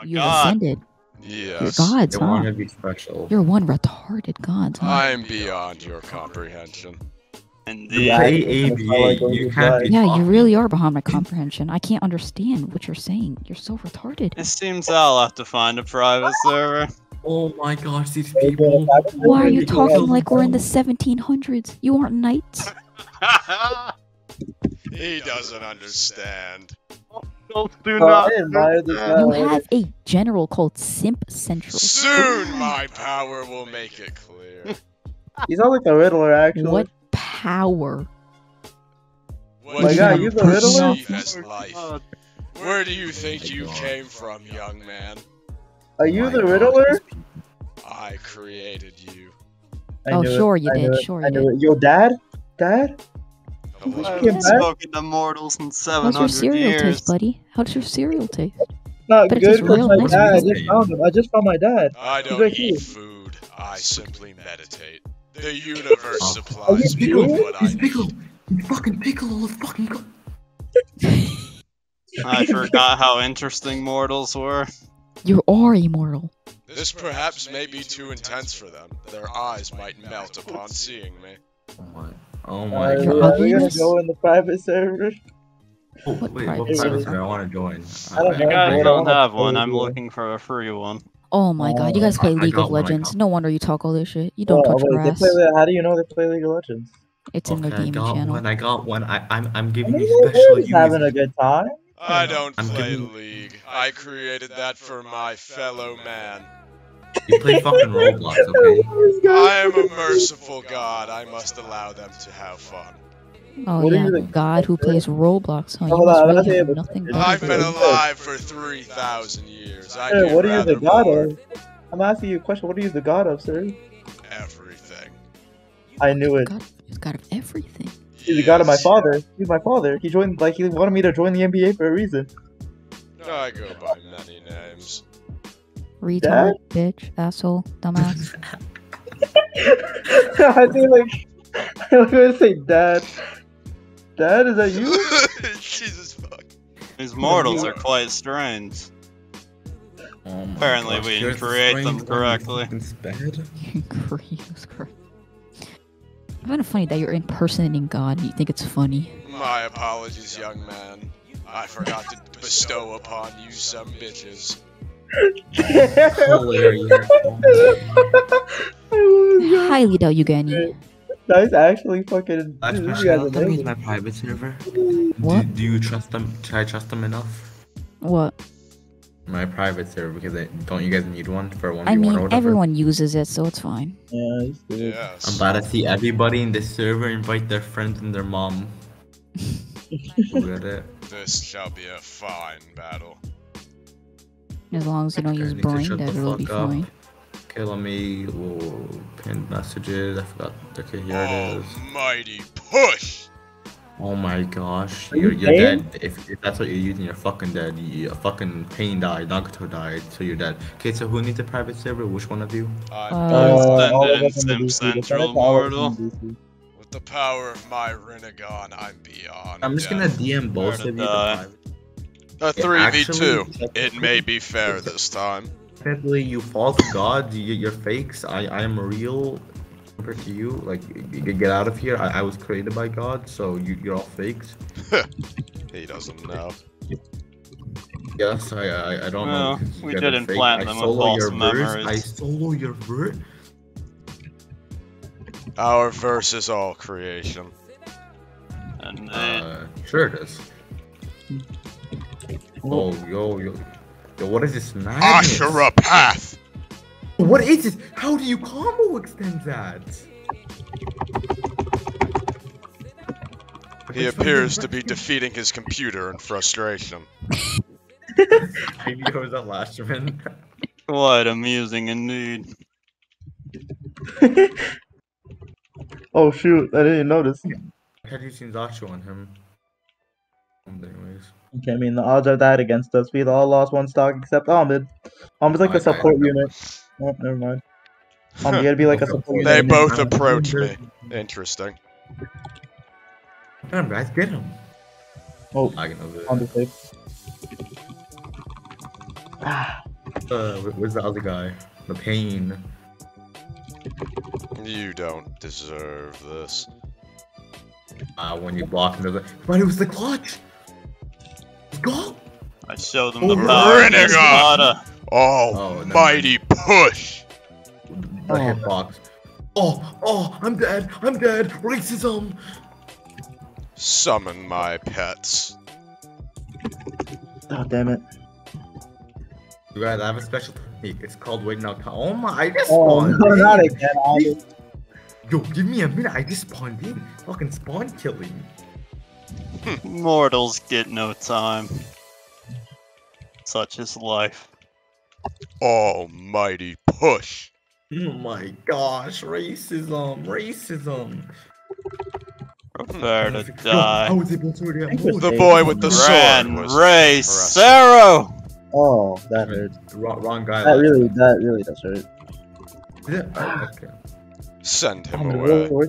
My You God. ascended. You're gods, You huh? want to be special. You're one retarded god. huh? I'm beyond your comprehension. And Yeah. Play AB. You can't be Yeah, you really are behind my comprehension. I can't understand what you're saying. You're so retarded. It seems I'll have to find a private server. Oh my gosh, these people. Why are you talking like we're in the 1700s? You aren't knights. He doesn't understand. Do Oh, I admire. You have a general called Simp Central. Soon my power will make it clear. He's not like the Riddler, actually. What power? What My God, you the Riddler? perceive life. Where do you think you came from, young man? Are you My the Riddler? I created you. I Oh, knew it, sure you I did, knew it, sure I you knew it. Yo, Dad? Dad? Hello. I came haven't back? spoken mortals in How's your cereal years. taste, buddy? How does your cereal taste? Not But good because real my nice. dad. I just found him. I just found my dad. I He's don't right eat here. food. I simply meditate. The universe Oh. supplies me with what I He's Piccolo. need. He's fucking Piccolo. Let's fucking go. I forgot how interesting mortals were. You are immortal. This perhaps may be too intense for them. Their eyes might melt upon seeing me. Oh my. Oh my Uh, Your we're god. gonna ugliness? go in the private server. Oh, What wait, private what private server? server I want to join? I don't You know. guys I don't have one. I'm looking for a free one. Oh my god, you guys play I- I League got of Legends. No wonder you talk all this shit. You don't Oh, touch wait, they grass. play, how do you know they play League of Legends? It's in their Okay, I gaming got channel. one. I got one. I, I'm I'm giving Maybe you they're special just having a good time. I don't I'm play giving- League. I created that for my fellow man. You play fucking Roblox, okay? Oh, I am a merciful god. I must allow them to have fun. Oh What are yeah, the the- god who plays Roblox. Huh? You Hold must on, I'm really have nothing I've I've been alive for 3,000 years. I Sir, get what are you the god bored. of? I'm asking you a question. What are you the god of, sir? Everything. I knew it. God, he's god of everything. He's the god of my father. He's my father. He joined, like, he wanted me to join the NBA for a reason. No, I go by many names. Retard, bitch, asshole, dumbass. I think, like, I was gonna say, Dad. Dad, is that you? Jesus fuck. These mortals are quite strange. Oh Apparently gosh, we didn't here's the create them strange one, correctly. fucking sped. Jesus Christ. I find it funny that you're impersonating God and you think it's funny. My apologies, young man. I forgot to bestow upon you some bitches. Hilarious. Highly doubt you get any. That's actually fucking. my- This That's guy's special. That means my private server. What? Do, do you trust them? Should I trust them enough? What? My private server because I, don't you guys need one for one I v one or mean, everyone uses it, so it's fine. Yeah, he's good. I'm Yes. about to see everybody in this server invite their friends and their mom. Look at it. This shall be a fine battle. As long as you don't Okay, use brain shut the dead, it'll be up. fine. Okay, let me oh, pinned messages. I forgot. Okay, here it is. Almighty push! Oh my gosh, Are you you're, you're dead. If, if that's what you're using, you're fucking dead. You, fucking Pain died, Nagato died, so you're dead. Okay, so who needs a private server? Which one of you? I'm Uh, dead. Extended in Sim Central Defend all of us mortal. With the power of my Rinnegan, I'm beyond. I'm just gonna. DM both Where of to you. The die? private- A 3v2. actually- It may be fair this time. Technically, you false gods, you, you're fakes. I, I am real compared to you. Like, you, you get out of here. I, I was created by God, so you, you're all fakes. He doesn't know. Yes, I I, I don't Well, know. we did are implant them I with solo your false verse. I solo your verse. Our verse is all creation. And uh, Uh, sure it is. Oh, yo, yo, yo, what is this madness? Ashura Path! What is this? How do you combo extend that? He appears to be defeating his computer in frustration. Maybe it was a Lashman. quite amusing indeed. Oh shoot! I didn't notice. Had you seen Zachu on him? Anyways. Okay, I mean the odds are that against us. We've all lost one stock except Ahmed. Ahmed's like a Okay. support unit. Oh, never mind. Ahmed, you gotta be like a support unit. They both this. approach me. Interesting. Come on, guys, get him. Oh, I can know on this. the safe. Ah, the where's the other guy? The pain. You don't deserve this. Uh, when you block him, there's a- but it was the clutch. Go. I show them Oh, the power of Espada. Oh, Oh, never mighty push! The hitbox. Oh, oh, I'm dead. I'm dead. Racism. Summon my pets. Oh damn it. You guys, I have a special technique. It's called waiting out time. Oh my, I just Oh spawned no, in. not again. Yo, give me a minute. I just spawned in. Fucking spawn killing. Mortals get no time. Such is life. Almighty push! Oh my gosh, racism, racism. Prepare to Yo, I die. was able to already have was The boy with the sword Grand was Ray arrested. Oh, that hurt. Wrong, wrong guy. That last really, that really does hurt. Is it? Oh, okay. Send him away.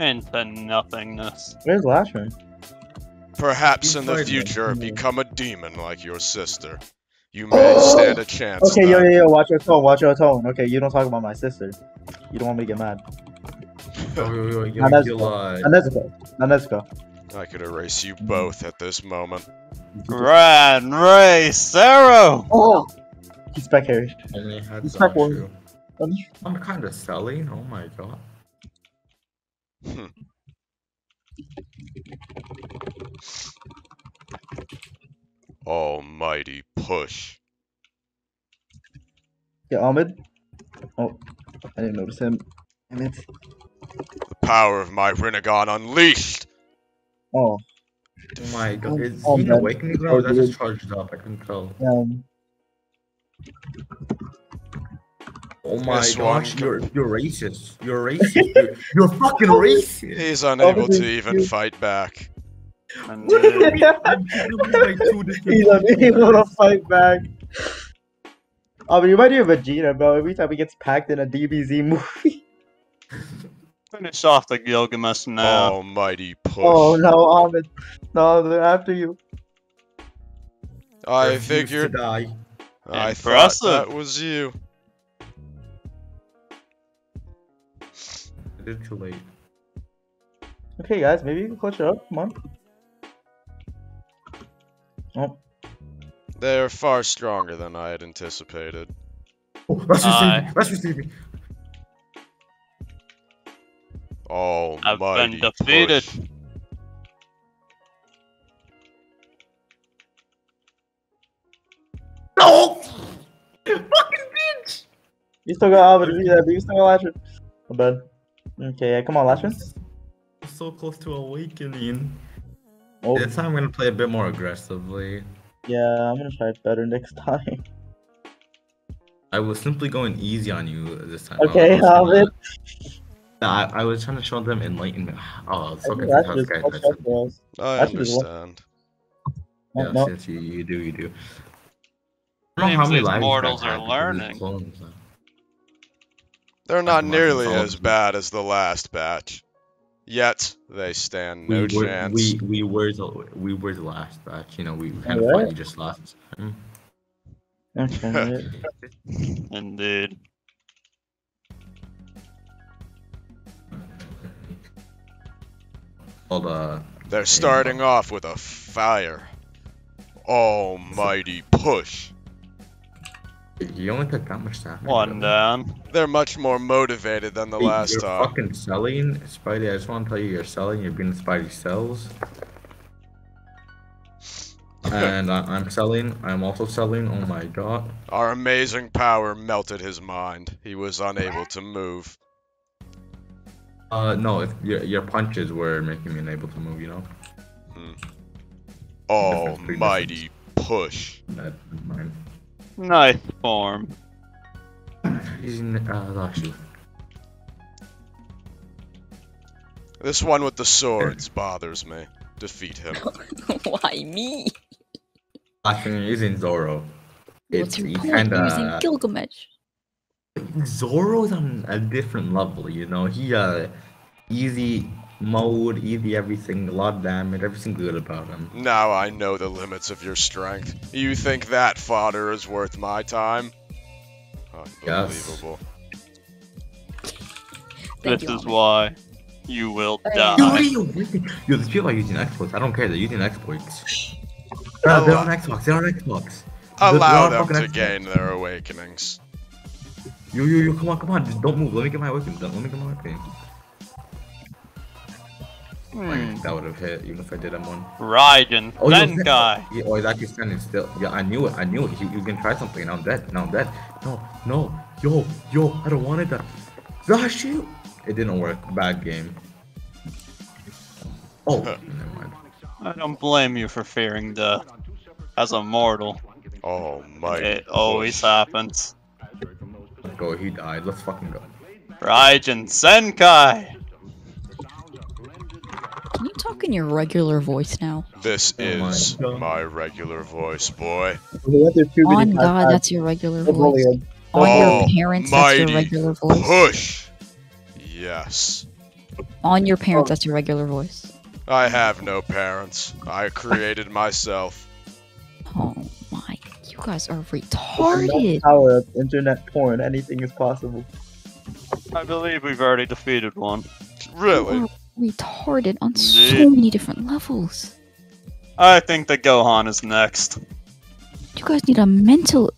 Where's, Into nothingness. where's Lashman? Perhaps You in the fight me. future become a demon like your sister. You may stand a chance. Okay, yo, yo, yo, watch your tone, watch your tone. Okay, you don't talk about my sister. You don't want me to get mad. Yo, yo, yo, yo, Now that's you'll, cool. let's go. Now let's go. I could erase you both at this moment. Gran Rey Cero! Oh, he's back here. He's back one. I'm kind of selling. Oh my god. Hmm. Almighty push. Yeah, Ahmed. Oh, I didn't notice him. Damn it. The power of my Rinnegan unleashed! Oh, Oh my god. Is Oh, he an man. awakening or was that just charged up? I couldn't tell. um, Oh my This one gosh, you're you're racist. You're racist. you're, you're fucking racist. He's unable to even fight back. And, uh, I'm trying to be like two different he's unable to fight back. Oh, but you might do Vegeta, bro. Every time he gets packed in a DBZ movie. finish off the Gilgamesh now. Almighty push. Oh no, Ahmed. No, they're after you. I Refuse to figured. die. I thought that was you. I did too late. Okay, guys, maybe you can clutch it up. Come on. Oh, They're far stronger than I had anticipated. Oh, let's receive Aye. me. Let's receive me. Defeated. push. No! Fucking bitch! you still got Ahmed. You but you still got Lashman. Oh, bad. Okay, yeah, come on, Lashman. I'm so close to awakening. Oh, This time I'm gonna play a bit more aggressively. yeah, I'm gonna try it better next time. I was simply going easy on you this time. Okay, I was, Ahmed. I, I was trying to show them enlightenment. Oh, it's so I think confused how Lashman this is guy clutched does up it. for us. I That's just one. understand. No, Yes, no. yes, you, you do, you do. I don't know how many lives mortals are have because learning. Clones, They're not nearly as bad as the last batch. Yet they stand no we, were, chance. we we were the we were the last batch. You know, we kind of Alright. you just lost. time. Okay. Indeed. Called uh, They're starting off with a fire. Almighty push. He only took that much damage. One really. down. They're much more motivated than the Hey, last you're time. fucking selling, Spidey. I just want to tell you, you're selling. You're being Spidey sells. and I, I'm selling. I'm also selling. Oh my god. Our amazing power melted his mind. He was unable to move. Uh, no, if your your punches were making me unable to move. You know. Difference, big Almighty push. That mine. Nice form. He's in. Uh, lost. This one with the swords bothers me. Defeat him. Why me? I think he's in Zoro. What's It's your he's point kind using of. Gilgamesh? Zoro's on a different level, you know. He uh, easy, mode, easy everything, a lot of damage, everything good about him. Now I know the limits of your strength. You think that fodder is worth my time? Unbelievable. Thank this you, is Ahmed. why you will Hey. die. Yo, yo, yo, yo, these people are using exploits. I don't care. They're using exploits. Bro, they're on Xbox. They're on Xbox. They're- Allow they're them to Xbox. gain their awakenings. Yo, yo, yo, come on, come on. Just don't move. Let me get my awakening. Let me get my awakening. Hmm. That would have hit, even if I did M1. Raiden, Oh, yo, then guy. Yeah, oh, he's actually standing still. Yeah, I knew it. I knew it. He, he was gonna try something. Now I'm dead. Now I'm dead. No, no. Yo, yo, I don't want it. That. Shoot. It didn't work. Bad game. Oh, never mind. I don't blame you for fearing death. As a mortal, Oh my. it always happens. Let's go. He died. Let's fucking go. Raiden Senkai! Can you talk in your regular voice now? This Oh my is God. my regular voice, boy. We went through too many On. God, that's your regular voice. bullying. On Oh, your parents, that's your regular voice. Push! Yes. On your parents, that's your regular voice. I have no parents. I created myself. Oh my, you guys are retarded. Power of internet porn. Anything is possible. I believe we've already defeated one. Really? Oh, You are retarded on so many different levels. I think that Gohan is next. You guys need a mental.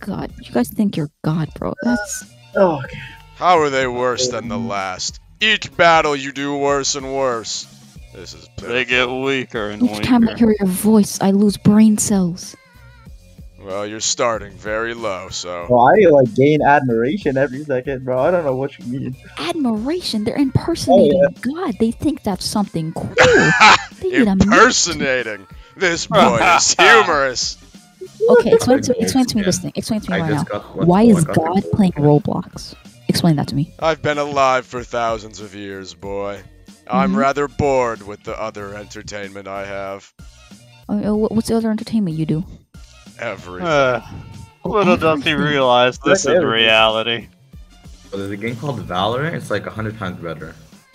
God, you guys think you're God, bro. That's Oh, okay. How are they worse than the last? Each battle you do worse and worse. This is They get weaker and each time I hear your voice, I lose brain cells. Well, you're starting very low, so. Well, I like gain admiration every second, bro. I don't know what you mean. Admiration. They're impersonating oh God. They think that's something cool. They need a mental- Impersonating! This boy is humorous! Okay, explain to explain to me yeah. this thing. Explain to me I right now. just got. let's Why is God playing Roblox? Explain that to me. I've been alive for thousands of years, boy. I'm Mhm. rather bored with the other entertainment I have. Uh, what's the other entertainment you do? Everything. Uh, little does he realize this is reality. But there's a game called Valorant. It's like a hundred times better.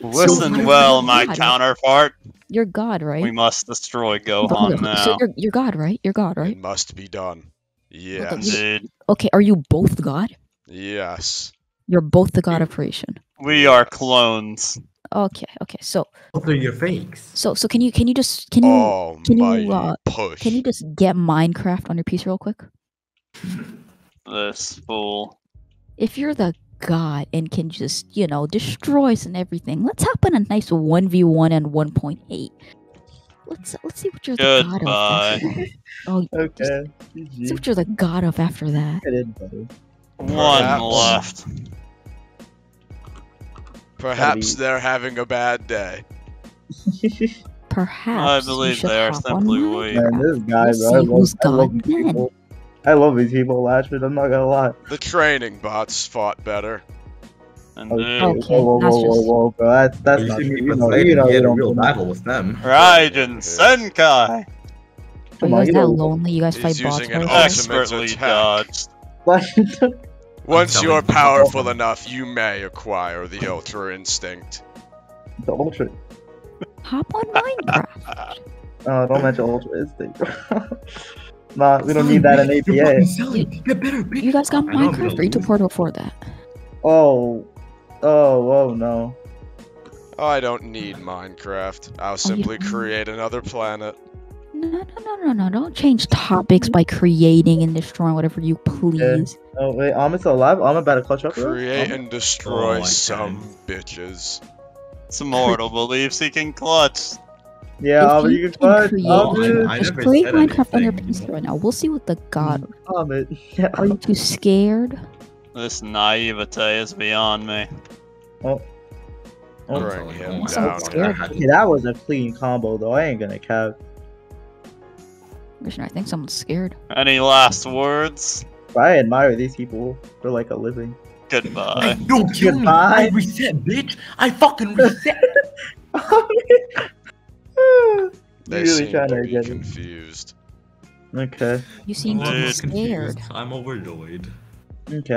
Listen So- well, my God. counterpart. You're God, right? We must destroy But- Gohan So now. you're, you're God, right? You're God, right? It must be done. Yes. Indeed. Okay, are you both God? Yes. You're both the God of creation. We are clones. Okay, okay. So, Both are your fakes. so, so can you can you just can you Oh, can you, uh, push. can you just get Minecraft on your piece real quick? This fool. If you're the God and can just you know destroy us and everything, let's hop in a nice one v one and one point eight. Let's let's see what you're the God of. Goodbye. After. Oh, Okay. see what you're the God of after that. I did better. One Perhaps. left. Perhaps be- they're having a bad day. Perhaps you believe they are simply Minecraft. weak. Man, this guy, bro. I love, I love these people. I love these people, Lashford. I'm not gonna lie. The training bots fought better. Indeed. Okay, whoa, whoa, that's whoa, whoa, whoa, bro. That's that's you not see me You know, you know, you had real battle with them. Raiden Senkai. Are Come you guys you that lonely? You guys He's fight bots He's using an yourselves? ultimate attack. dodged. Like, Once you're powerful Gohan. enough, you may acquire the Ultra Instinct. the ultra. Hop on Minecraft. Oh, don't mention ultra instinct. nah, we don't need that in ABA. Get better, bitch. You guys got I know I'm Minecraft, gonna or you took lose. part before that? Oh, oh, oh no. I don't need Minecraft. I'll oh, simply don't? create another planet. No, no, no, no, no! Don't change topics by creating and destroying whatever you please. Oh wait, I'm still alive. I'm about to clutch up. Create Um, and destroy Oh, I some can. bitches. Immortal believes he can clutch. Yeah, If you you can can clutch. create- I'll I- I Just never create said Minecraft on your PC right now. We'll see what the god. comment. Yeah. Are you too scared? This naivete is beyond me. Oh, Bring him I'm down. okay, that was a clean combo though. I ain't gonna cap. Commissioner, I think someone's scared. Any last words? I admire these people for like a living. Goodbye. Don't kill me. I reset, bitch. I fucking reset. They really seem trying to to be get me. confused. Okay. You seem I'm too confused. scared. I'm overjoyed. Okay.